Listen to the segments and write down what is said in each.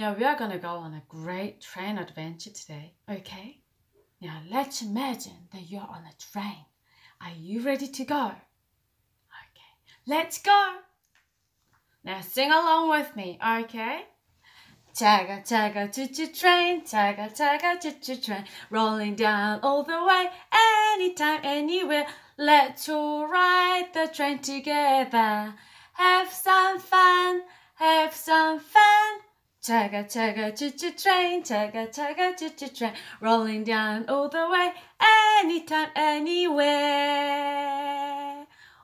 Now we are going to go on a great train adventure today, okay? Now let's imagine that you're on a train. Are you ready to go? Okay, let's go. Now sing along with me, okay? Chugga chugga choo choo train, chugga chugga choo choo train, rolling down all the way, anytime, anywhere. Let's all ride the train together. Have some fun, have some fun. Chugga chugga choo choo train, chugga chugga choo choo train, rolling down all the way, anytime, anywhere.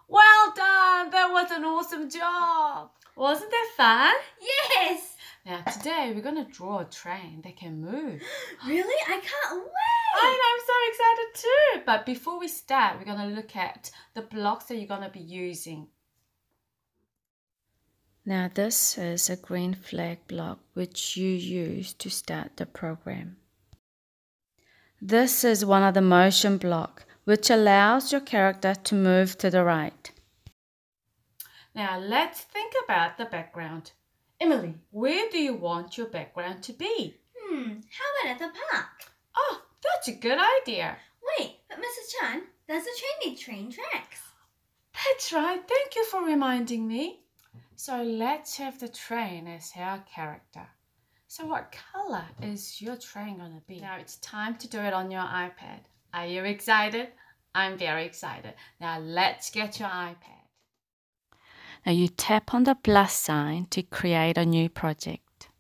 Well done! That was an awesome job. Wasn't that fun? Yes! Now today we're gonna draw a train that can move. Really? I can't wait! I know, I'm so excited too. But before we start, we're gonna look at the blocks that you're gonna be using. Now this is a green flag block which you use to start the program. This is one of the motion block which allows your character to move to the right. Now let's think about the background. Emily, where do you want your background to be? Hmm, how about at the park? Oh, that's a good idea. Wait, but Mrs. Chan, does the train need train tracks? That's right. Thank you for reminding me. So let's have the train as our character. So what color is your train going to be? Now it's time to do it on your iPad. Are you excited? I'm very excited. Now let's get your iPad. Now you tap on the plus sign to create a new project.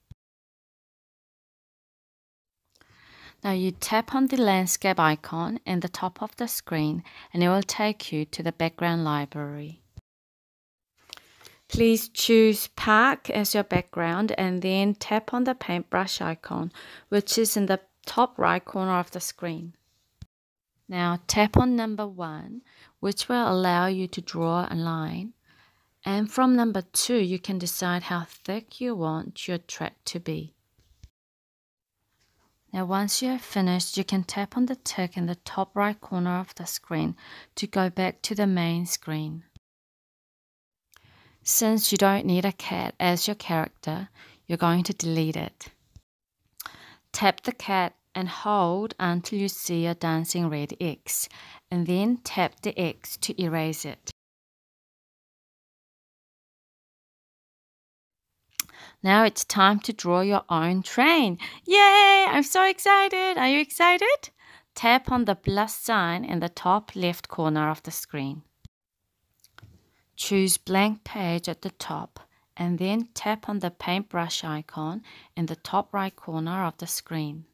Now you tap on the landscape icon in the top of the screen and it will take you to the background library. Please choose Park as your background and then tap on the paintbrush icon which is in the top right corner of the screen. Now tap on number 1 which will allow you to draw a line and from number 2 you can decide how thick you want your track to be. Now once you have finished, you can tap on the tick in the top right corner of the screen to go back to the main screen. Since you don't need a cat as your character, you're going to delete it. Tap the cat and hold until you see a dancing red X, and then tap the X to erase it. Now it's time to draw your own train. Yay! I'm so excited. Are you excited? Tap on the plus sign in the top left corner of the screen. Choose blank page at the top and then tap on the paintbrush icon in the top right corner of the screen.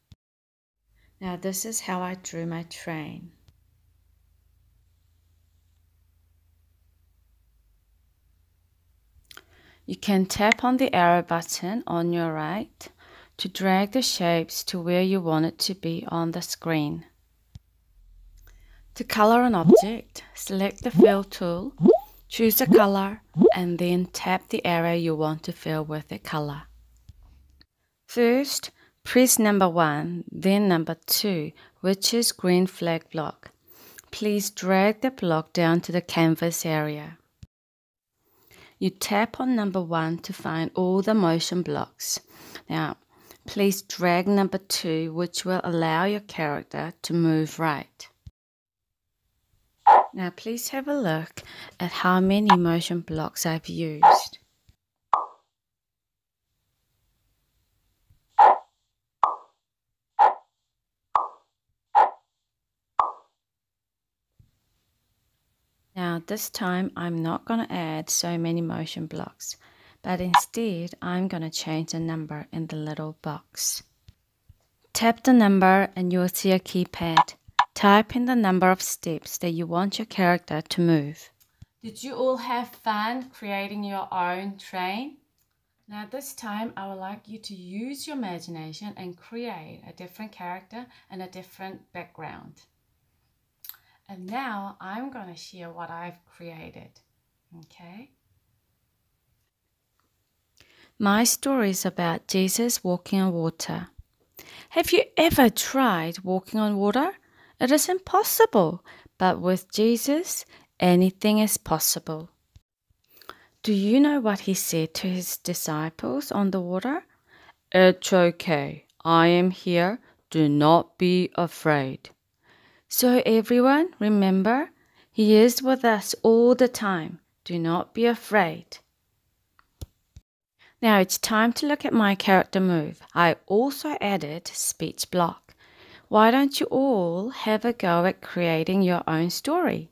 Now this is how I drew my train. You can tap on the arrow button on your right to drag the shapes to where you want it to be on the screen. To color an object, select the fill tool, choose a color, and then tap the area you want to fill with the color. First, press number 1, then number 2, which is green flag block. Please drag the block down to the canvas area. You tap on number one to find all the motion blocks. Now, please drag number two, which will allow your character to move right. Now, please have a look at how many motion blocks I've used. Now this time I'm not going to add so many motion blocks, but instead I'm going to change the number in the little box. Tap the number and you'll see a keypad. Type in the number of steps that you want your character to move. Did you all have fun creating your own train? Now this time I would like you to use your imagination and create a different character and a different background. And now I'm going to share what I've created. Okay? My story is about Jesus walking on water. Have you ever tried walking on water? It is impossible, but with Jesus, anything is possible. Do you know what he said to his disciples on the water? It's okay. I am here. Do not be afraid. So, everyone, remember, He is with us all the time. Do not be afraid. Now it's time to look at my character move. I also added speech block. Why don't you all have a go at creating your own story?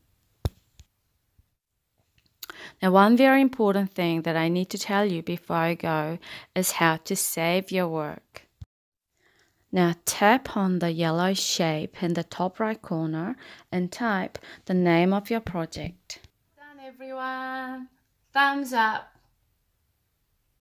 Now, one very important thing that I need to tell you before I go is how to save your work. Now tap on the yellow shape in the top right corner and type the name of your project. Done everyone. Thumbs up.